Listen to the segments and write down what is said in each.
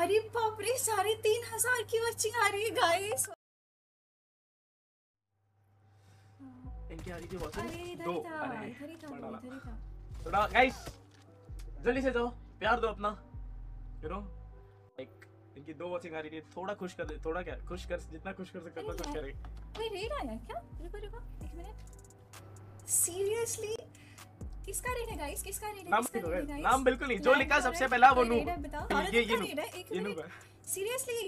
अरे बाप रे साढ़े तीन हज़ार की वॉचिंग आ रही है गाइस इनकी आ रही थी अरे इधर ही था इधर ही था बड़ा वो, वाला। इधर ही था। थोड़ा गाइस जल्दी से जाओ प्यार दो अपना। यू नो लाइक इनकी दो वॉचिंग आ रही थी थोड़ा खुश कर दे थोड़ा क्या खुश कर जितना खुश कर सकते उतना खुश। करें कोई रेड आया क्या? रुको रुको एक मिनट सीरियसली किसका रेड है गाइस किसका रेड है? नाम गाइस नाम बिल्कुल नहीं। जो लिखा सबसे पहला वो नू बताओ। ये ये है? एक मिनट। सीरियसली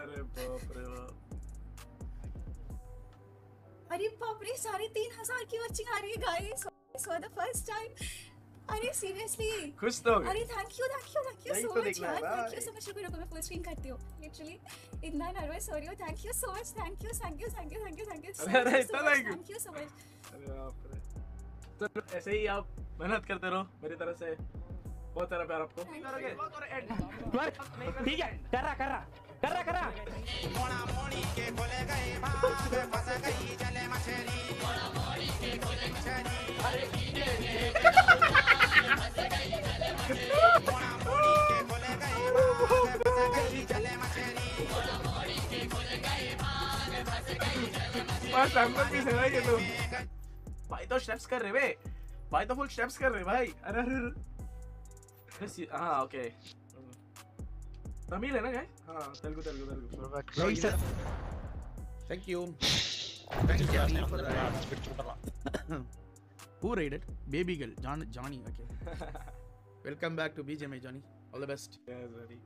अरे बाप रे बाप अरे बाप रे साढ़े तीन हज़ार की वॉचिंग आ रही है guys for the first time अरे सीरियसली खुश तो अरे thank you thank you thank you so much यार थैंक यू सो मच रुको रुको मैं फुल स्क्रीन करती हूँ। लिटरली इतना नर्वस हो रही हूँ। Thank you so much thank you thank you thank you thank you thank you अरे, इतना। थैंक यू सो मच अरे बाप रे। चलो ऐसे ही आप मेहनत करते रहो मेरी तरफ़ से। बहुत सारा प्यार आपको। ठीक है कर रहा कर। रहा कर रहा कर रहा बस सैंपल पीस है ना ये तो भाई तो स्टेप्स कर रहे बे भाई तो फुल स्टेप्स कर रहे भाई अरे अरे हाँ ओके तमिल है ना गाइस हाँ Telugu Telugu Telugu. Thank you. Who raided? Baby girl. John, Johnny. Okay. Welcome back to BGMI, Johnny. All the best. Yes, buddy.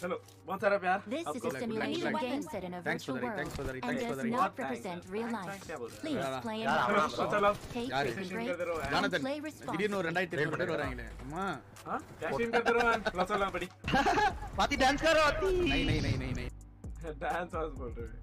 चलो बहुत सारा प्यार This is आपको a like- simulation like- game set in a Thanks for virtual the raid, world thanks for the raid, and thanks for does the raid. not Thanks, represent thanks, real thanks, life. क्या बोल रहे Please Yeah. play Yeah, in चलो चलो Take यार, your cash in break करते रहो यार Jonathan, play திடீர்னு ஒரு responsibly. ரெண்டாயிரத்தி எண்ணூறு பேர் வராங்களே அம்மா हाँ कैश इन करते रहो लो चलो बड़ी Pati dance करो Pati. नहीं नहीं नहीं नहीं नहीं डांस वांस बोल रहे हैं